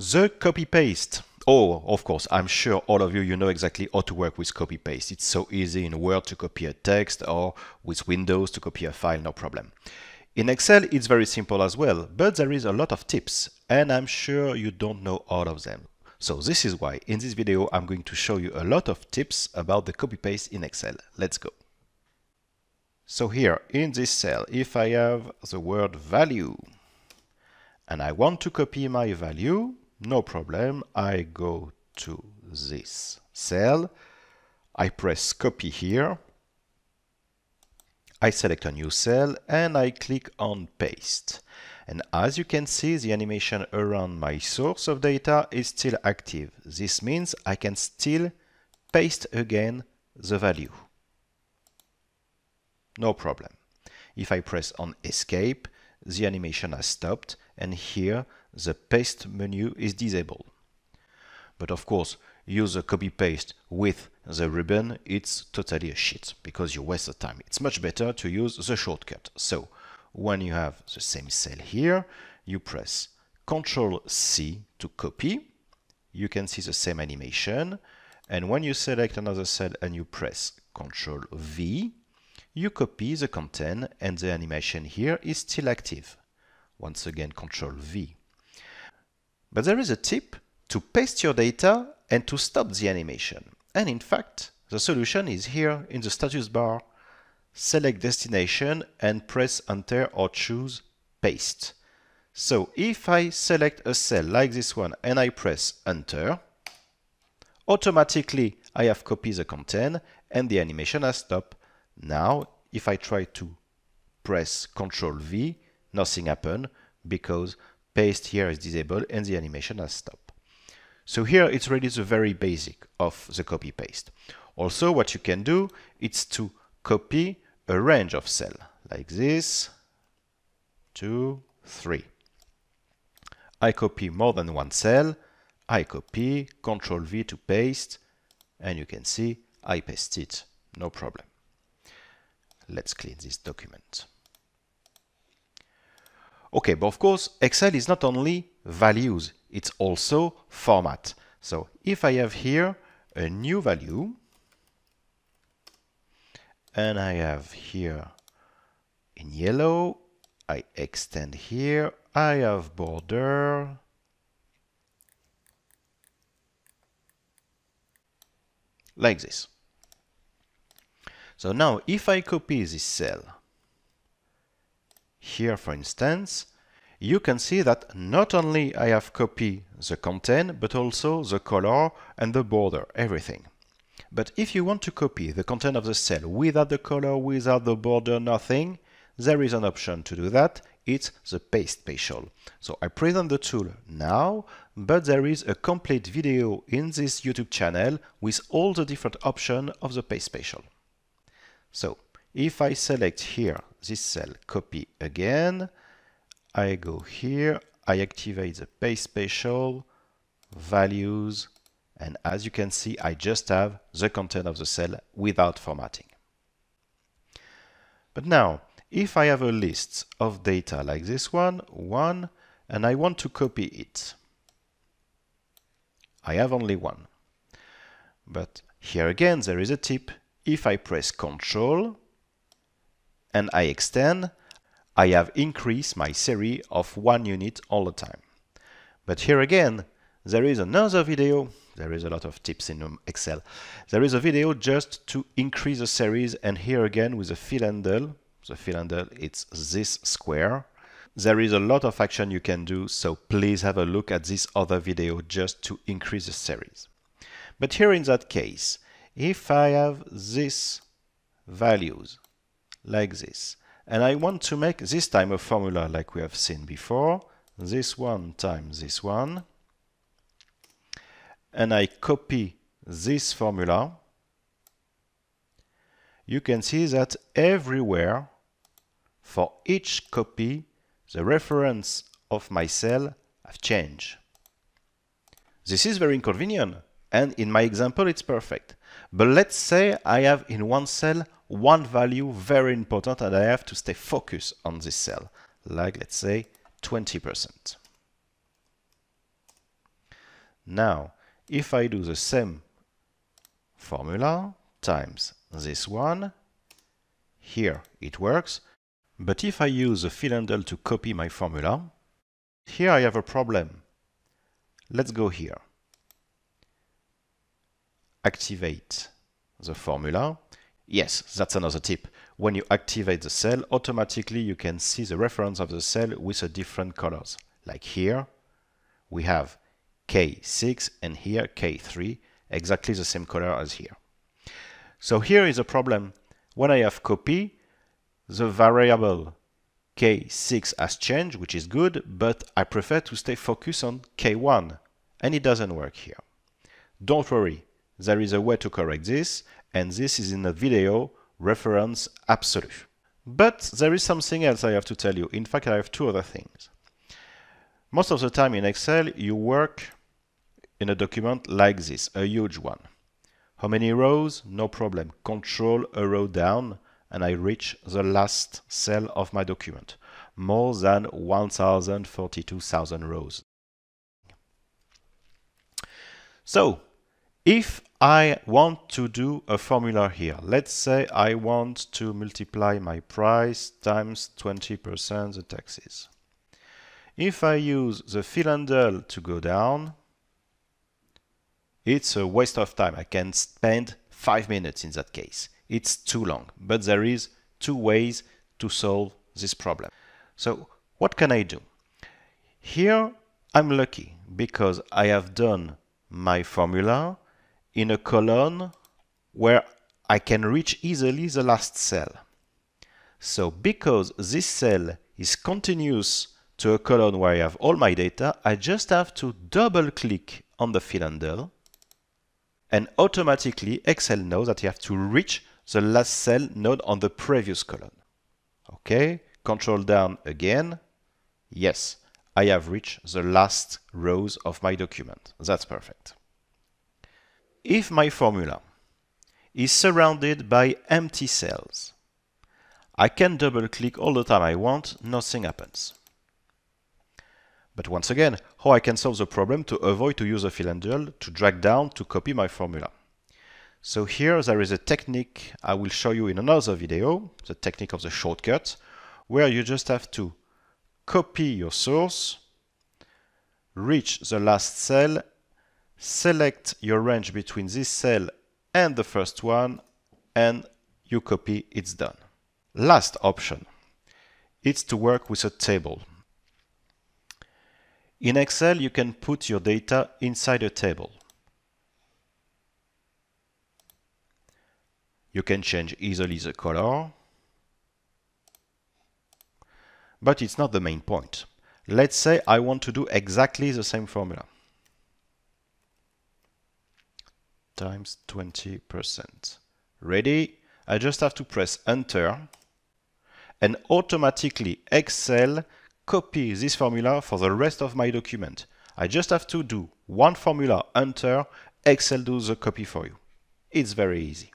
The copy-paste. Oh, of course, I'm sure all of you, you know exactly how to work with copy-paste. It's so easy in Word to copy a text or with Windows to copy a file, no problem. In Excel, it's very simple as well, but there is a lot of tips, and I'm sure you don't know all of them. So this is why in this video, I'm going to show you a lot of tips about the copy-paste in Excel. Let's go. So here in this cell, if I have the word value and I want to copy my value, no problem. I go to this cell. I press copy here. I select a new cell and I click on paste. And as you can see, the animation around my source of data is still active. This means I can still paste again the value. No problem. If I press on escape, the animation has stopped and here the paste menu is disabled. But of course, use a copy paste with the ribbon, it's totally a shit because you waste the time. It's much better to use the shortcut. So when you have the same cell here, you press Ctrl C to copy. You can see the same animation. And when you select another cell and you press Ctrl V, you copy the content and the animation here is still active. Once again, Ctrl V. But there is a tip to paste your data and to stop the animation. And in fact, the solution is here in the status bar. Select destination and press enter or choose paste. So if I select a cell like this one and I press enter, automatically I have copied the content and the animation has stopped. Now, if I try to press Ctrl V, nothing happened because paste here is disabled and the animation has stopped. So here it's really the very basic of the copy paste. Also what you can do is to copy a range of cell like this, two, three. I copy more than one cell, I copy, Control V to paste, and you can see I paste it, no problem. Let's clean this document. Okay, but of course, Excel is not only values, it's also format. So if I have here a new value, and I have here in yellow, I extend here, I have border, like this. So now if I copy this cell here, for instance, you can see that not only I have copied the content, but also the color and the border, everything. But if you want to copy the content of the cell without the color, without the border, nothing, there is an option to do that. It's the paste special. So I present the tool now, but there is a complete video in this YouTube channel with all the different options of the paste special. So if I select here this cell, copy again, I go here, I activate the paste special, values, and as you can see, I just have the content of the cell without formatting. But now, if I have a list of data like this one, one, and I want to copy it, I have only one. But here again, there is a tip. If I press Ctrl and I extend, I have increased my series of one unit all the time. But here again, there is another video, there is a lot of tips in Excel. There is a video just to increase the series and here again with the fill handle, the fill handle it's this square. There is a lot of action you can do, so please have a look at this other video just to increase the series. But here in that case, if I have these values like this. And I want to make this time a formula like we have seen before. This one times this one. And I copy this formula. You can see that everywhere, for each copy, the reference of my cell have changed. This is very inconvenient, and in my example, it's perfect. But let's say I have in one cell one value very important and I have to stay focused on this cell, like let's say 20%. Now, if I do the same formula times this one, here it works, but if I use the fill handle to copy my formula, here I have a problem. Let's go here. Activate the formula. Yes, that's another tip. When you activate the cell, automatically you can see the reference of the cell with a different colors. Like here, we have K6 and here K3, exactly the same color as here. So here is a problem. When I have copy, the variable K6 has changed, which is good, but I prefer to stay focused on K1, and it doesn't work here. Don't worry, there is a way to correct this, and this is in the video reference absolute. But there is something else I have to tell you. In fact, I have two other things. Most of the time in Excel, you work in a document like this, a huge one. How many rows? No problem. Control a row down and I reach the last cell of my document. More than 1042,000 rows. So, if I want to do a formula here, let's say I want to multiply my price times 20% the taxes. If I use the fill handle to go down, it's a waste of time. I can spend five minutes in that case. It's too long, but there is two ways to solve this problem. So what can I do? Here I'm lucky because I have done my formula in a column where I can reach easily the last cell. So because this cell is continuous to a column where I have all my data, I just have to double click on the fill handle and automatically Excel knows that you have to reach the last cell node on the previous column. Okay, control down again. Yes, I have reached the last rows of my document. That's perfect. If my formula is surrounded by empty cells, I can double click all the time I want, nothing happens. But once again, how I can solve the problem to avoid to use a fill handle to drag down to copy my formula. So here there is a technique I will show you in another video, the technique of the shortcut, where you just have to copy your source, reach the last cell, select your range between this cell and the first one, and you copy, it's done. Last option, it's to work with a table. In Excel, you can put your data inside a table. You can change easily the color, but it's not the main point. Let's say I want to do exactly the same formula. Times 20%. Ready? I just have to press enter and automatically Excel copy this formula for the rest of my document. I just have to do one formula, enter, Excel does the copy for you. It's very easy.